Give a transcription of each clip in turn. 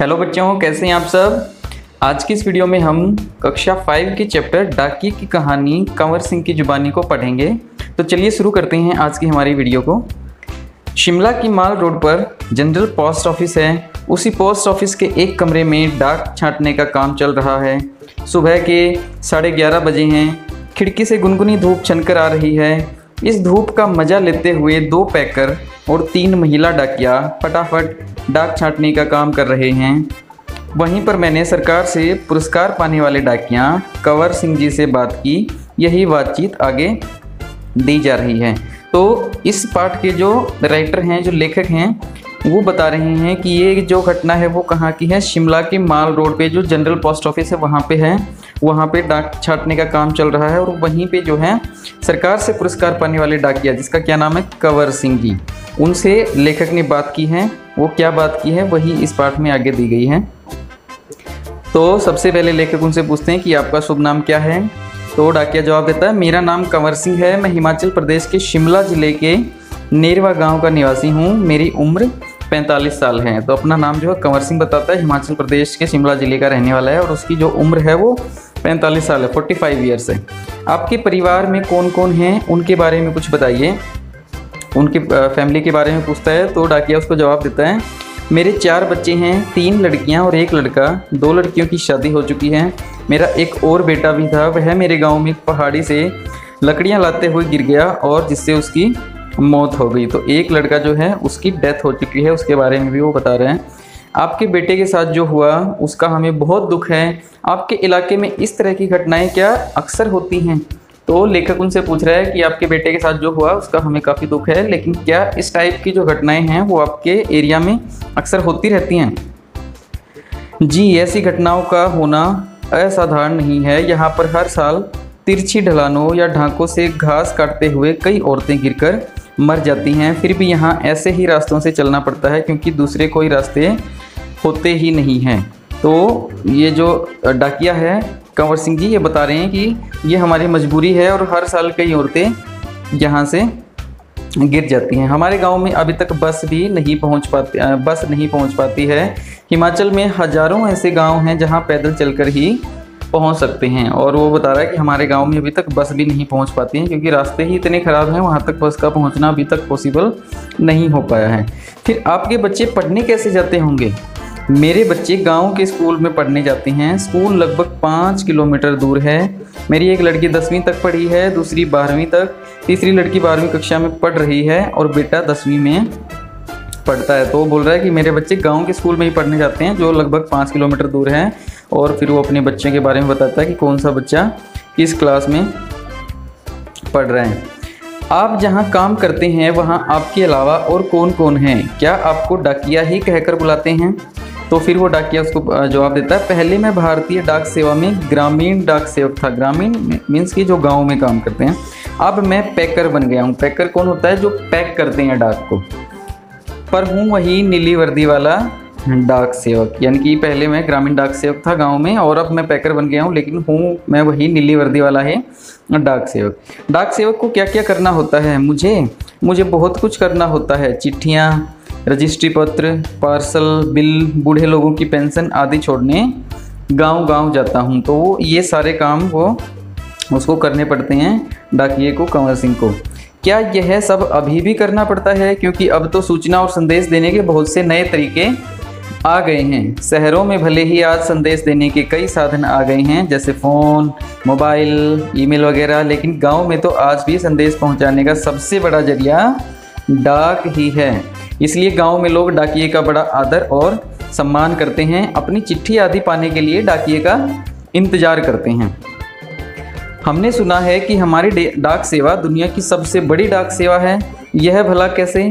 Hello बच्चों, कैसे हैं आप सब? आज की इस वीडियो में हम कक्षा फाइव के चैप्टर डाकिए की कहानी, कंवर सिंह की जुबानी को पढ़ेंगे। तो चलिए शुरू करते हैं आज की हमारी वीडियो को। शिमला की माल रोड पर जनरल पोस्ट ऑफ़िस है। उसी पोस्ट ऑफ़िस के एक कमरे में डाक छांटने का काम चल रहा है। सुबह के साढ़े ग्यारह बजे हैं। खिड़की से गुनगुनी धूप छनकर आ रही है। इस धूप का मज़ा लेते हुए दो पैकर और तीन महिला डाकिया फटाफट डाक छांटने का काम कर रहे हैं। वहीं पर मैंने सरकार से पुरस्कार पाने वाले डाकियाँ कंवर सिंह जी से बात की। यही बातचीत आगे दी जा रही है। तो इस पाठ के जो राइटर हैं, जो लेखक हैं, वो बता रहे हैं कि ये जो घटना है, वो कहाँ की है? शिमला के माल रोड पे जो जनरल पोस्ट ऑफ़िस है, वहाँ पे है। वहाँ पे डाक छाटने का काम चल रहा है और वहीं पे जो है सरकार से पुरस्कार पाने वाले डाकिया, जिसका क्या नाम है, कंवर सिंह जी, उनसे लेखक ने बात की है। वो क्या बात की है, वही इस पाठ में आगे दी गई है। तो सबसे पहले लेखक उनसे पूछते हैं कि आपका शुभ नाम क्या है? तो डाकिया जवाब देता है, मेरा नाम कंवर सिंह है। मैं हिमाचल प्रदेश के शिमला ज़िले के नेरवा गाँव का निवासी हूँ। मेरी उम्र 45 साल है। तो अपना नाम जो है कंवर सिंह बताता है। हिमाचल प्रदेश के शिमला ज़िले का रहने वाला है और उसकी जो उम्र है वो 45 साल है 45 ईयर्स है। आपके परिवार में कौन कौन हैं? उनके बारे में कुछ बताइए। उनके फैमिली के बारे में पूछता है तो डाकिया उसको जवाब देता है, मेरे चार बच्चे हैं, तीन लड़कियाँ और एक लड़का। दो लड़कियों की शादी हो चुकी है। मेरा एक और बेटा भी था, वह मेरे गाँव में पहाड़ी से लकड़ियाँ लाते हुए गिर गया और जिससे उसकी मौत हो गई। तो एक लड़का जो है, उसकी डेथ हो चुकी है, उसके बारे में भी वो बता रहे हैं। आपके बेटे के साथ जो हुआ, उसका हमें बहुत दुख है। आपके इलाके में इस तरह की घटनाएँ क्या अक्सर होती हैं? तो लेखक उनसे पूछ रहा है कि आपके बेटे के साथ जो हुआ, उसका हमें काफ़ी दुख है, लेकिन क्या इस टाइप की जो घटनाएँ हैं, वो आपके एरिया में अक्सर होती रहती हैं? जी, ऐसी घटनाओं का होना असाधारण नहीं है। यहाँ पर हर साल तिरछी ढलानों या ढांकों से घास काटते हुए कई औरतें गिरकर मर जाती हैं। फिर भी यहाँ ऐसे ही रास्तों से चलना पड़ता है, क्योंकि दूसरे कोई रास्ते होते ही नहीं हैं। तो ये जो डाकिया है, कंवर सिंह जी, ये बता रहे हैं कि ये हमारी मजबूरी है और हर साल कई औरतें यहाँ से गिर जाती हैं। हमारे गाँव में अभी तक बस भी नहीं पहुँच पाती बस नहीं पहुँच पाती है। हिमाचल में हज़ारों ऐसे गाँव हैं जहाँ पैदल चलकर ही पहुँच सकते हैं और वो बता रहा है कि हमारे गाँव में अभी तक बस भी नहीं पहुँच पाती हैं क्योंकि रास्ते ही इतने ख़राब हैं, वहाँ तक बस का पहुँचना अभी तक पॉसिबल नहीं हो पाया है। फिर आपके बच्चे पढ़ने कैसे जाते होंगे? मेरे बच्चे गाँव के स्कूल में पढ़ने जाते हैं। स्कूल लगभग पाँच किलोमीटर दूर है। मेरी एक लड़की दसवीं तक पढ़ी है, दूसरी बारहवीं तक, तीसरी लड़की बारहवीं कक्षा में पढ़ रही है और बेटा दसवीं में पढ़ता है। तो बोल रहा है कि मेरे बच्चे गाँव के स्कूल में ही पढ़ने जाते हैं, जो लगभग पाँच किलोमीटर दूर है और फिर वो अपने बच्चे के बारे में बताता है कि कौन सा बच्चा किस क्लास में पढ़ रहे हैं। आप जहाँ काम करते हैं, वहाँ आपके अलावा और कौन कौन हैं? क्या आपको डाकिया ही कहकर बुलाते हैं? तो फिर वो डाकिया उसको जवाब देता है, पहले मैं भारतीय डाक सेवा में ग्रामीण डाक सेवक था। ग्रामीण मीन्स कि जो गाँव में काम करते हैं। अब मैं पैकर बन गया हूँ। पैकर कौन होता है? जो पैक करते हैं डाक को। पर हूँ वही नीली वर्दी वाला डाक सेवक। यानी कि पहले मैं ग्रामीण डाक सेवक था गाँव में और अब मैं पैकर बन गया हूँ, लेकिन हूँ मैं वही नीली वर्दी वाला है डाक सेवक। डाक सेवक को क्या क्या करना होता है? मुझे मुझे बहुत कुछ करना होता है। चिट्ठियाँ रजिस्ट्री पत्र पार्सल, बिल, बूढ़े लोगों की पेंशन आदि छोड़ने गाँव गाँव जाता हूँ। तो वो ये सारे काम वो उसको करने पड़ते हैं डाकिए को, कंवर सिंह को। क्या यह सब अभी भी करना पड़ता है? क्योंकि अब तो सूचना और संदेश देने के बहुत से नए तरीके आ गए हैं। शहरों में भले ही आज संदेश देने के कई साधन आ गए हैं, जैसे फ़ोन, मोबाइल, ईमेल वगैरह, लेकिन गाँव में तो आज भी संदेश पहुँचाने का सबसे बड़ा ज़रिया डाक ही है। इसलिए गाँव में लोग डाकिए का बड़ा आदर और सम्मान करते हैं, अपनी चिट्ठी आदि पाने के लिए डाकिए का इंतज़ार करते हैं। हमने सुना है कि हमारी डाक सेवा दुनिया की सबसे बड़ी डाक सेवा है। यह भला कैसे?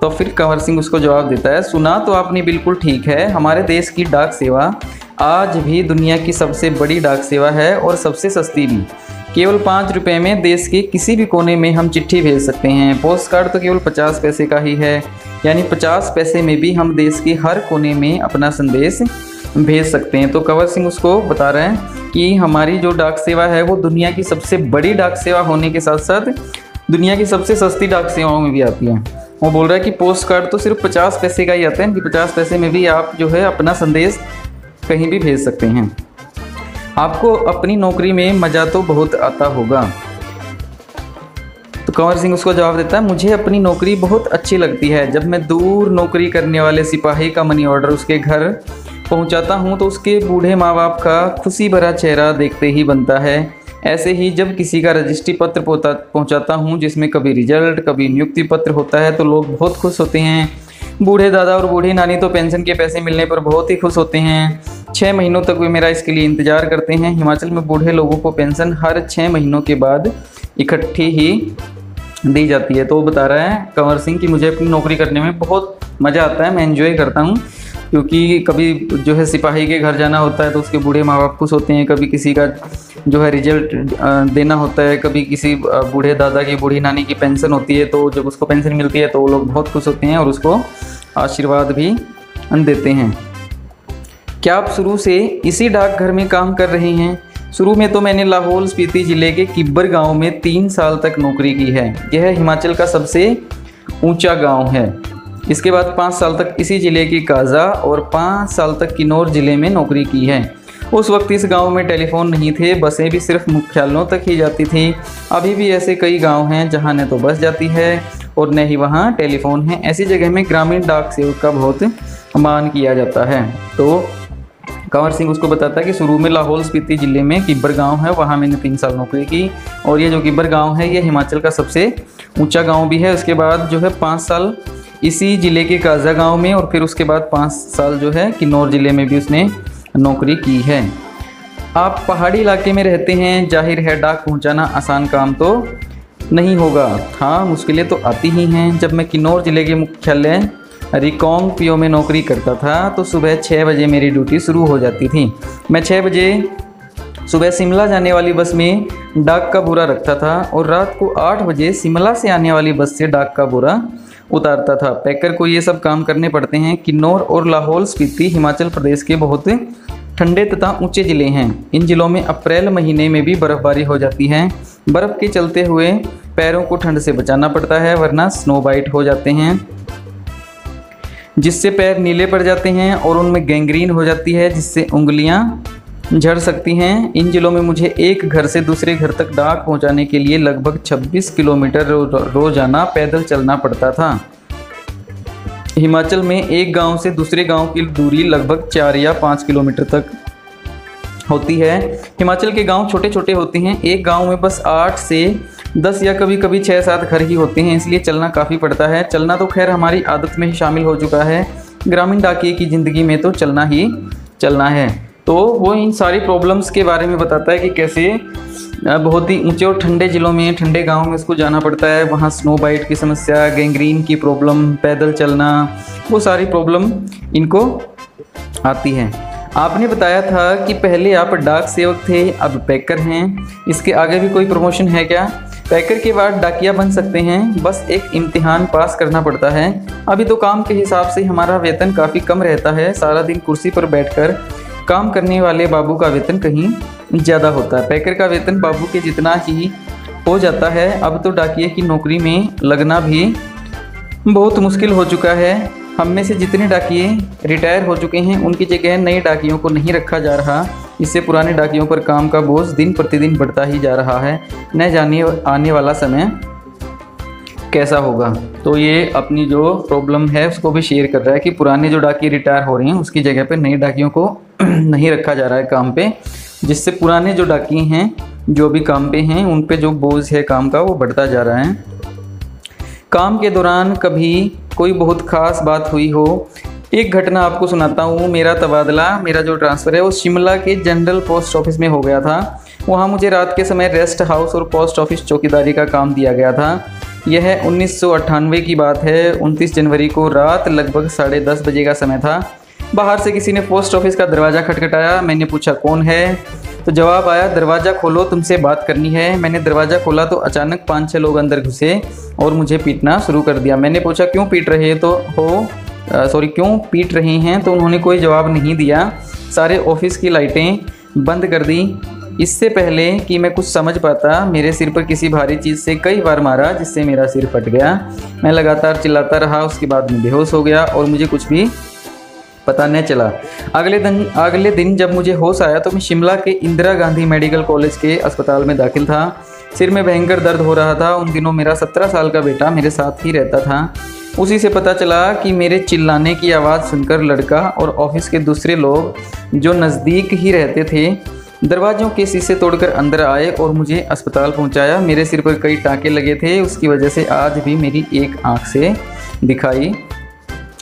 तो फिर कंवर सिंह उसको जवाब देता है, सुना तो आपने बिल्कुल ठीक है, हमारे देश की डाक सेवा आज भी दुनिया की सबसे बड़ी डाक सेवा है और सबसे सस्ती भी। केवल पाँच रुपये में देश के किसी भी कोने में हम चिट्ठी भेज सकते हैं। पोस्ट कार्ड तो केवल पचास पैसे का ही है। यानी पचास पैसे में भी हम देश के हर कोने में अपना संदेश भेज सकते हैं। तो कंवर सिंह उसको बता रहे हैं कि हमारी जो डाक सेवा है, वो दुनिया की सबसे बड़ी डाक सेवा होने के साथ साथ दुनिया की सबसे सस्ती डाक सेवाओं में भी आती है। वो बोल रहा है कि पोस्ट कार्ड तो सिर्फ़ पचास पैसे का ही आता है कि पचास पैसे में भी आप जो है अपना संदेश कहीं भी भेज सकते हैं। आपको अपनी नौकरी में मज़ा तो बहुत आता होगा। तो कंवर सिंह उसको जवाब देता है, मुझे अपनी नौकरी बहुत अच्छी लगती है। जब मैं दूर नौकरी करने वाले सिपाही का मनी ऑर्डर उसके घर पहुंचाता हूँ तो उसके बूढ़े माँ बाप का खुशी भरा चेहरा देखते ही बनता है। ऐसे ही जब किसी का रजिस्ट्री पत्र पहुंचाता हूँ, जिसमें कभी रिज़ल्ट कभी नियुक्ति पत्र होता है तो लोग बहुत खुश होते हैं। बूढ़े दादा और बूढ़ी नानी तो पेंशन के पैसे मिलने पर बहुत ही खुश होते हैं। छः महीनों तक वे मेरा इसके लिए इंतज़ार करते हैं। हिमाचल में बूढ़े लोगों को पेंशन हर छः महीनों के बाद इकट्ठी ही दी जाती है। तो वो बता रहा है, कंवर सिंह कि मुझे अपनी नौकरी करने में बहुत मज़ा आता है। मैं इन्जॉय करता हूँ, क्योंकि कभी जो है सिपाही के घर जाना होता है तो उसके बूढ़े माँ बाप खुश होते हैं। कभी किसी का जो है रिज़ल्ट देना होता है। कभी किसी बूढ़े दादा की, बूढ़ी नानी की पेंशन होती है तो जब उसको पेंशन मिलती है तो वो लोग बहुत खुश होते हैं और उसको आशीर्वाद भी देते हैं। क्या आप शुरू से इसी डाकघर में काम कर रहे हैं? शुरू में तो मैंने लाहौल स्पीति ज़िले के किब्बर गाँव में तीन साल तक नौकरी की है। यह हिमाचल का सबसे ऊँचा गाँव है। इसके बाद पाँच साल तक इसी ज़िले की काजा और पाँच साल तक किन्नौर ज़िले में नौकरी की है। उस वक्त इस गाँव में टेलीफोन नहीं थे, बसें भी सिर्फ़ मुख्यालयों तक ही जाती थी। अभी भी ऐसे कई गाँव हैं जहाँ न तो बस जाती है और न ही वहाँ टेलीफोन है। ऐसी जगह में ग्रामीण डाक सेवक का बहुत मान किया जाता है। तो कंवर सिंह उसको बताता है कि शुरू में लाहौल स्पीति ज़िले में किब्बर गाँव है, वहाँ मैंने तीन साल नौकरी की। और ये जो किब्बर गाँव है, ये हिमाचल का सबसे ऊँचा गाँव भी है। उसके बाद जो है पाँच साल इसी ज़िले के काजा गाँव में और फिर उसके बाद पाँच साल जो है किन्नौर ज़िले में भी उसने नौकरी की है। आप पहाड़ी इलाके में रहते हैं, ज़ाहिर है डाक पहुँचाना आसान काम तो नहीं होगा। हाँ मुश्किलें तो आती ही हैं। जब मैं किन्नौर ज़िले के मुख्यालय रिकॉन्ग पीओ में नौकरी करता था तो सुबह छः बजे मेरी ड्यूटी शुरू हो जाती थी। मैं छः बजे सुबह शिमला जाने वाली बस में डाक का बुरा रखता था और रात को आठ बजे शिमला से आने वाली बस से डाक का बुरा उतारता था। पैकर को ये सब काम करने पड़ते हैं। किन्नौर और लाहौल स्पीति हिमाचल प्रदेश के बहुत ठंडे तथा ऊँचे ज़िले हैं। इन ज़िलों में अप्रैल महीने में भी बर्फ़बारी हो जाती है। बर्फ़ के चलते हुए पैरों को ठंड से बचाना पड़ता है, वरना स्नो बाइट हो जाते हैं। जिससे पैर नीले पड़ जाते हैं और उनमें गैंग्रीन हो जाती है, जिससे उंगलियाँ झड़ सकती हैं। इन जिलों में मुझे एक घर से दूसरे घर तक डाक पहुँचाने के लिए लगभग 26 किलोमीटर रोज़ाना पैदल चलना पड़ता था। हिमाचल में एक गाँव से दूसरे गाँव की दूरी लगभग चार या पाँच किलोमीटर तक होती है। हिमाचल के गाँव छोटे छोटे होते हैं। एक गाँव में बस आठ से दस या कभी कभी छः सात घर ही होते हैं, इसलिए चलना काफ़ी पड़ता है। चलना तो खैर हमारी आदत में ही शामिल हो चुका है। ग्रामीण डाकिए की ज़िंदगी में तो चलना ही चलना है। तो वो इन सारी प्रॉब्लम्स के बारे में बताता है कि कैसे बहुत ही ऊँचे और ठंडे ज़िलों में, ठंडे गाँव में उसको जाना पड़ता है। वहाँ स्नो बाइट की समस्या गैंग्रीन की प्रॉब्लम पैदल चलना, वो सारी प्रॉब्लम इनको आती है। आपने बताया था कि पहले आप डाक सेवक थे, अब पैकर हैं। इसके आगे भी कोई प्रमोशन है क्या? पैकर के बाद डाकिया बन सकते हैं। बस एक इम्तिहान पास करना पड़ता है। अभी तो काम के हिसाब से हमारा वेतन काफ़ी कम रहता है। सारा दिन कुर्सी पर बैठकर काम करने वाले बाबू का वेतन कहीं ज़्यादा होता है। पैकर का वेतन बाबू के जितना ही हो जाता है। अब तो डाकिए की नौकरी में लगना भी बहुत मुश्किल हो चुका है। हम में से जितने डाकिए रिटायर हो चुके हैं, उनकी जगह नए डाकियों को नहीं रखा जा रहा। इससे पुराने डाकियों पर काम का बोझ दिन प्रतिदिन बढ़ता ही जा रहा है। न जाने आने वाला समय कैसा होगा। तो ये अपनी जो प्रॉब्लम है, उसको भी शेयर कर रहा है कि पुराने जो डाकिए रिटायर हो रहे हैं, उसकी जगह पे नए डाकियों को नहीं रखा जा रहा है काम पे, जिससे पुराने जो डाकिए हैं, जो भी काम पे हैं, उन पे जो बोझ है काम का, वो बढ़ता जा रहा है। काम के दौरान कभी कोई बहुत ख़ास बात हुई हो एक घटना आपको सुनाता हूँ, मेरा तबादला, मेरा जो ट्रांसफ़र है, वो शिमला के जनरल पोस्ट ऑफ़िस में हो गया था। वहाँ मुझे रात के समय रेस्ट हाउस और पोस्ट ऑफ़िस चौकीदारी का काम दिया गया था। यह उन्नीस सौ अट्ठानवे की बात है 29 जनवरी को रात लगभग साढ़े दस बजे का समय था। बाहर से किसी ने पोस्ट ऑफ़िस का दरवाज़ा खटखटाया, मैंने पूछा, कौन है? तो जवाब आया, दरवाज़ा खोलो, तुमसे बात करनी है। मैंने दरवाज़ा खोला तो अचानक पाँच छः लोग अंदर घुसे और मुझे पीटना शुरू कर दिया। मैंने पूछा, क्यों पीट रहे तो हो सॉरी क्यों पीट रहे हैं? तो उन्होंने कोई जवाब नहीं दिया। सारे ऑफ़िस की लाइटें बंद कर दी। इससे पहले कि मैं कुछ समझ पाता, मेरे सिर पर किसी भारी चीज़ से कई बार मारा, जिससे मेरा सिर फट गया। मैं लगातार चिल्लाता रहा, उसके बाद मैं बेहोश हो गया और मुझे कुछ भी पता नहीं चला। अगले दिन अगले दिन जब मुझे होश आया तो मैं शिमला के इंदिरा गांधी मेडिकल कॉलेज के अस्पताल में दाखिल था। सिर में भयंकर दर्द हो रहा था। उन दिनों मेरा सत्रह साल का बेटा मेरे साथ ही रहता था। उसी से पता चला कि मेरे चिल्लाने की आवाज़ सुनकर लड़का और ऑफ़िस के दूसरे लोग जो नज़दीक ही रहते थे दरवाज़ों के शीशे तोड़कर अंदर आए और मुझे अस्पताल पहुँचाया। मेरे सिर पर कई टाँके लगे थे उसकी वजह से आज भी मेरी एक आँख से दिखाई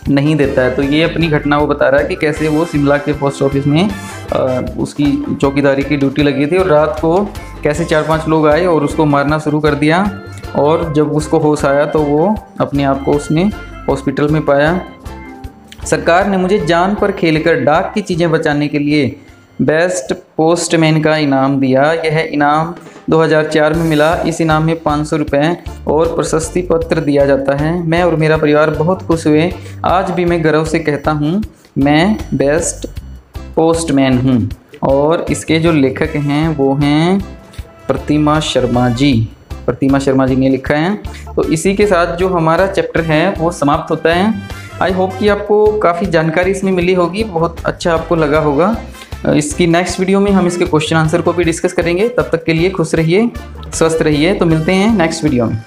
नहीं देता है। तो ये अपनी घटना वो बता रहा है कि कैसे वो शिमला के पोस्ट ऑफ़िस में आ, उसकी चौकीदारी की ड्यूटी लगी थी और रात को कैसे चार पाँच लोग आए और उसको मारना शुरू कर दिया। और जब उसको होश आया तो वो अपने आप को उसने हॉस्पिटल में पाया। सरकार ने मुझे जान पर खेलकर डाक की चीज़ें बचाने के लिए बेस्ट पोस्टमैन का इनाम दिया। यह इनाम 2004 में मिला। इस इनाम में पाँच सौ रुपये और प्रशस्ति पत्र दिया जाता है। मैं और मेरा परिवार बहुत खुश हुए। आज भी मैं गर्व से कहता हूँ, मैं बेस्ट पोस्टमैन हूँ। और इसके जो लेखक हैं वो हैं प्रतिमा शर्मा जी। प्रतिमा शर्मा जी ने लिखा है। तो इसी के साथ जो हमारा चैप्टर है, वो समाप्त होता है। आई होप कि आपको काफ़ी जानकारी इसमें मिली होगी, बहुत अच्छा आपको लगा होगा। इसकी नेक्स्ट वीडियो में हम इसके क्वेश्चन आंसर को भी डिस्कस करेंगे। तब तक के लिए खुश रहिए, स्वस्थ रहिए। तो मिलते हैं नेक्स्ट वीडियो में।